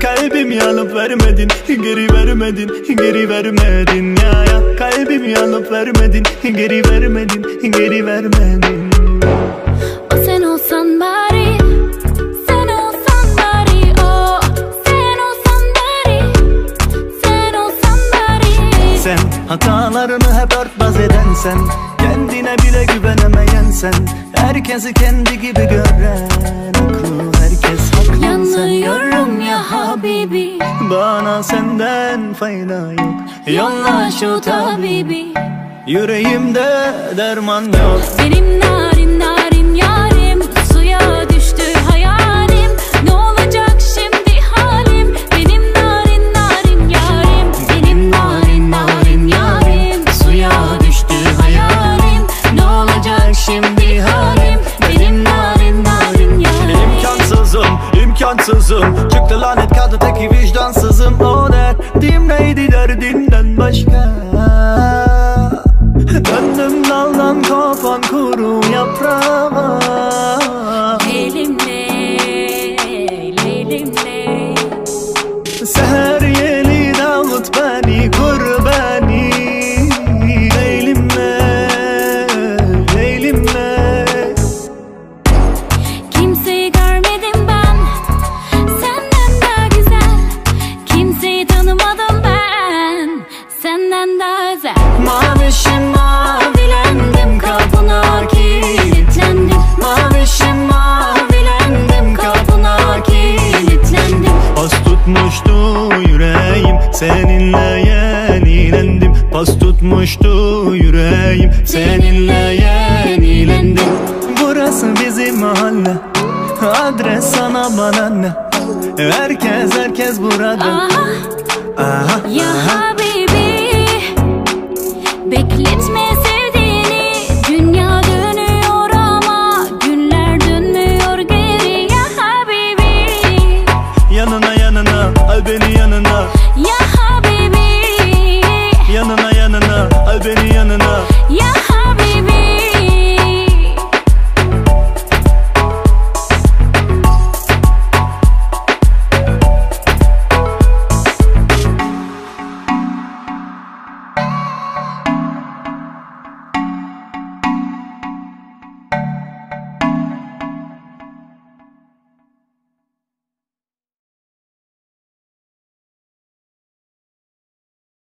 Kalbimi alıp vermedin Geri vermedin Geri vermedin. Ya ya Kalbimi alıp vermedin Geri vermedin Geri vermedin. O sen olsan bari Sen sen Sen Sen hatalarını hep örtbas eden sen Kendine bile güvenemeyen sen. Herkesi kendi gibi gören Aklı herkes haklı sen. Yanıyorum ya Habibi Bana senden fayda yok. Yolla şu tabibi. Yüreğimde derman yok. Benim narin narin imkansızım Çıktı lanet kaldı teki vicdansızım. O derdim neydi derdimden başka? Döndüm daldan kopan kuru yaprağa tutmuştu yüreğim. Seninle yenilendim. Pas tutmuştu yüreğim. Seninle yenilendim. Burası bizim mahalle. Adres sana bana ne? Herkes herkes burada. Aha. Aha, aha. beni yanına. Ya habibi. Yanına yanına. Al beni yanına. Ya habibi